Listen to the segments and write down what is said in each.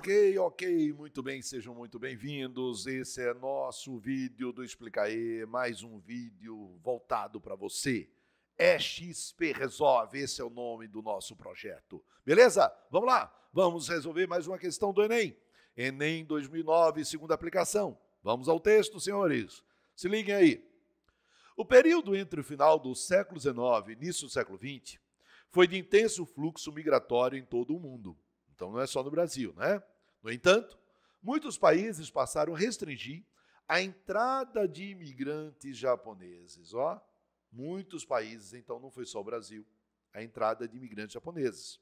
Ok, ok, muito bem, sejam muito bem-vindos. Esse é nosso vídeo do Explicaê, mais um vídeo voltado para você. XP Resolve, esse é o nome do nosso projeto. Beleza? Vamos lá, vamos resolver mais uma questão do Enem. Enem 2009, segunda aplicação. Vamos ao texto, senhores. Se liguem aí. O período entre o final do século XIX e início do século XX foi de intenso fluxo migratório em todo o mundo. Então não é só no Brasil, né? No entanto, muitos países passaram a restringir a entrada de imigrantes japoneses. Ó, muitos países, então não foi só o Brasil, a entrada de imigrantes japoneses,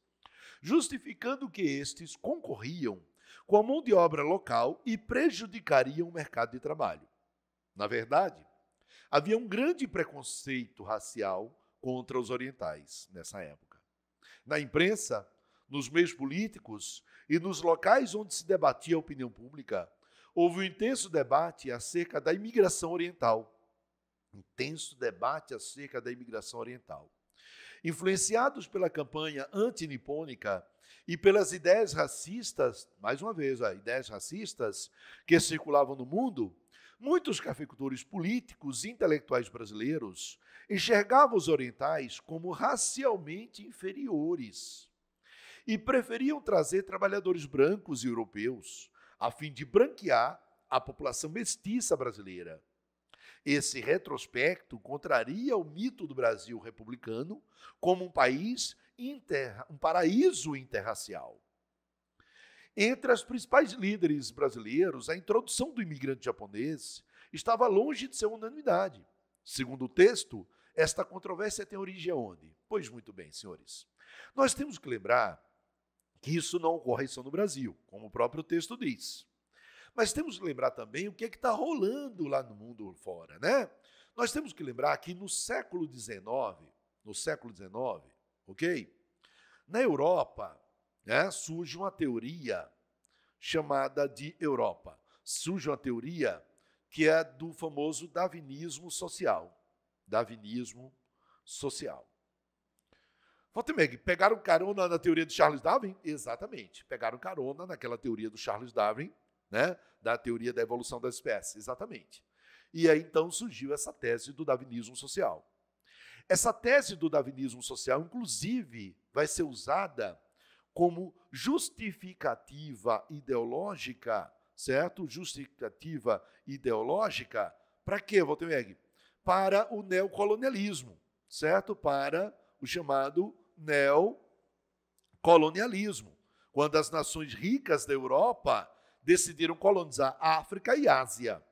justificando que estes concorriam com a mão de obra local e prejudicariam o mercado de trabalho. Na verdade, havia um grande preconceito racial contra os orientais nessa época. Na imprensa, nos meios políticos e nos locais onde se debatia a opinião pública, houve um intenso debate acerca da imigração oriental. Intenso debate acerca da imigração oriental. Influenciados pela campanha antinipônica e pelas ideias racistas, mais uma vez, ó, ideias racistas que circulavam no mundo, muitos cafeicultores políticos e intelectuais brasileiros enxergavam os orientais como racialmente inferiores e preferiam trazer trabalhadores brancos e europeus a fim de branquear a população mestiça brasileira. Esse retrospecto contraria o mito do Brasil republicano como um país inter, um paraíso interracial. Entre as principais líderes brasileiros, a introdução do imigrante japonês estava longe de ser unanimidade. Segundo o texto, esta controvérsia tem origem aonde? Pois muito bem, senhores. Nós temos que lembrar que isso não ocorre só no Brasil, como o próprio texto diz. Mas temos que lembrar também o que é está rolando lá no mundo fora, né? Nós temos que lembrar que no século XIX, no século XIX, ok? Na Europa, né, surge uma teoria chamada de Europa. Surge uma teoria que é do famoso darwinismo social darwinismo social. Fotemeg, pegaram carona na teoria de Charles Darwin? Exatamente. Pegaram carona naquela teoria do Charles Darwin, né? da teoria da evolução das espécies. Exatamente. E aí então surgiu essa tese do darwinismo social. Essa tese do darwinismo social, inclusive, vai ser usada como justificativa ideológica, certo? Justificativa ideológica para quê, Walter para o neocolonialismo, certo? Para o chamado neocolonialismo, quando as nações ricas da Europa decidiram colonizar África e Ásia.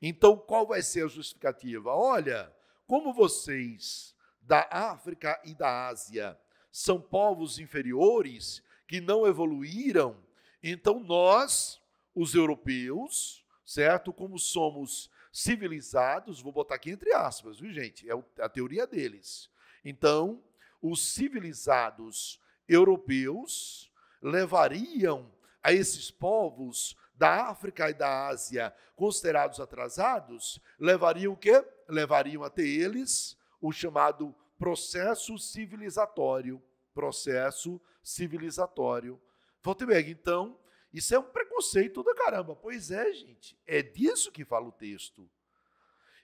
Então, qual vai ser a justificativa? Olha, como vocês da África e da Ásia são povos inferiores que não evoluíram, então nós, os europeus, certo? Como somos civilizados, vou botar aqui entre aspas, viu, gente? É a teoria deles. Então, os civilizados europeus levariam a esses povos da África e da Ásia considerados atrasados, levariam o quê? Levariam até eles o chamado processo civilizatório. Processo civilizatório. Voltenberg, então, isso é um preconceito do caramba. Pois é, gente, é disso que fala o texto.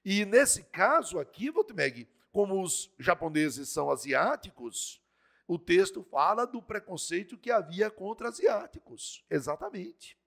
E nesse caso aqui, Voltmeg, como os japoneses são asiáticos, o texto fala do preconceito que havia contra asiáticos. Exatamente.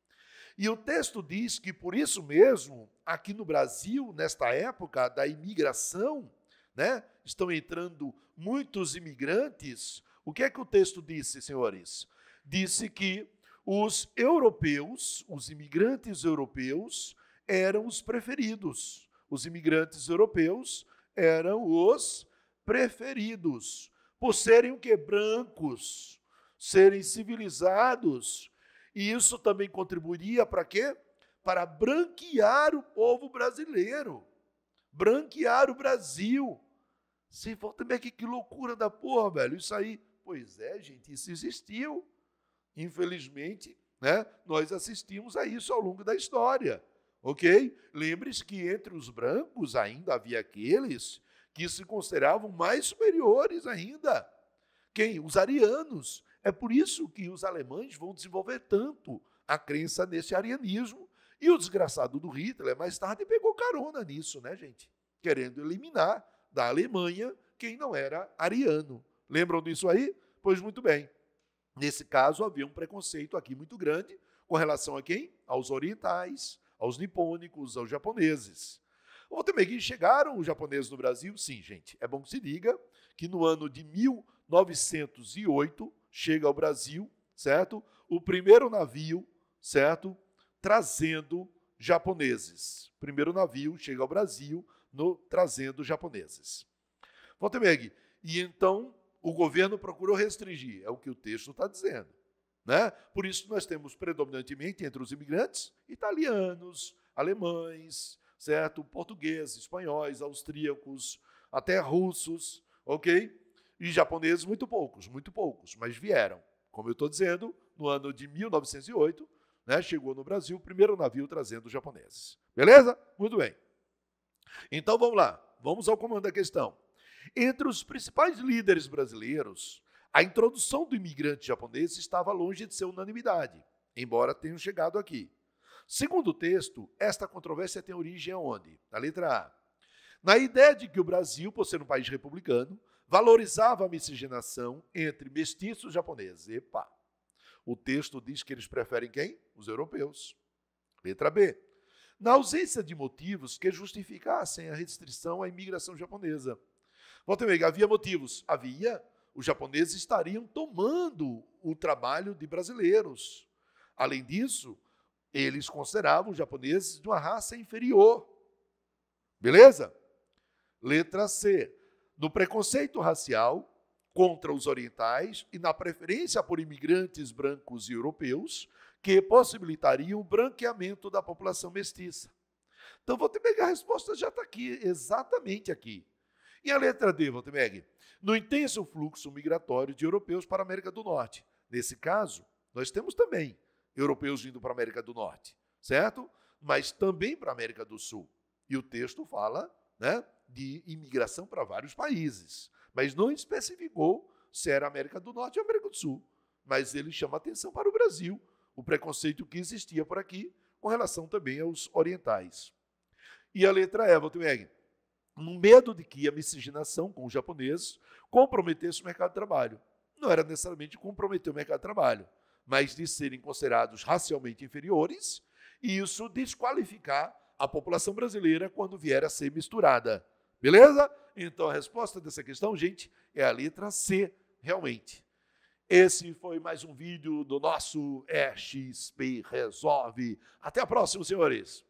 E o texto diz que por isso mesmo, aqui no Brasil, nesta época da imigração, né, estão entrando muitos imigrantes. O que é que o texto disse, senhores? Disse que os europeus, os imigrantes europeus, eram os preferidos. Os imigrantes europeus eram os preferidos, por serem o que? Brancos, serem civilizados. E isso também contribuiria para quê? Para branquear o povo brasileiro, branquear o Brasil. Sem volta também que, que loucura da porra, velho. Isso aí, pois é, gente, isso existiu. Infelizmente, né, nós assistimos a isso ao longo da história. Ok? Lembre-se que entre os brancos ainda havia aqueles que se consideravam mais superiores ainda. Quem? Os arianos. É por isso que os alemães vão desenvolver tanto a crença nesse arianismo. E o desgraçado do Hitler, mais tarde, pegou carona nisso, né, gente? Querendo eliminar da Alemanha quem não era ariano. Lembram disso aí? Pois muito bem. Nesse caso, havia um preconceito aqui muito grande com relação a quem? Aos orientais, aos nipônicos, aos japoneses. Que chegaram os japoneses no Brasil? Sim, gente. É bom que se diga que no ano de 1908 chega ao Brasil, certo? O primeiro navio, certo? Trazendo japoneses. Primeiro navio chega ao Brasil no, trazendo japoneses. Walterberg, e então o governo procurou restringir, é o que o texto está dizendo. Né? Por isso nós temos predominantemente entre os imigrantes italianos, alemães, certo? Portugueses, espanhóis, austríacos, até russos, ok? E japoneses muito poucos, muito poucos, mas vieram. Como eu estou dizendo, no ano de 1908, né, chegou no Brasil o primeiro navio trazendo japoneses. Beleza? Muito bem. Então vamos lá, vamos ao comando da questão. Entre os principais líderes brasileiros, a introdução do imigrante japonês estava longe de ser unanimidade, embora tenham chegado aqui. Segundo o texto, esta controvérsia tem origem aonde? Na letra A. Na ideia de que o Brasil, por ser um país republicano, valorizava a miscigenação entre mestiços japoneses. Epa! O texto diz que eles preferem quem? Os europeus. Letra B. Na ausência de motivos que justificassem a restrição à imigração japonesa. Volta havia motivos? Havia. Os japoneses estariam tomando o trabalho de brasileiros. Além disso, eles consideravam os japoneses de uma raça inferior. Beleza? Letra C. No preconceito racial contra os orientais e na preferência por imigrantes brancos e europeus, que possibilitariam o branqueamento da população mestiça. Então, vou ter que a resposta já está aqui, exatamente aqui. E a letra D, Waltermeg? No intenso fluxo migratório de europeus para a América do Norte. Nesse caso, nós temos também europeus vindo para a América do Norte, certo? Mas também para a América do Sul. E o texto fala né, de imigração para vários países, mas não especificou se era América do Norte ou América do Sul. Mas ele chama atenção para o Brasil, o preconceito que existia por aqui com relação também aos orientais. E a letra E, Waltermeg? No medo de que a miscigenação com os japoneses comprometesse o mercado de trabalho. Não era necessariamente comprometer o mercado de trabalho, mas de serem considerados racialmente inferiores e isso desqualificar a população brasileira quando vier a ser misturada. Beleza? Então a resposta dessa questão, gente, é a letra C, realmente. Esse foi mais um vídeo do nosso XP Resolve. Até a próxima, senhores.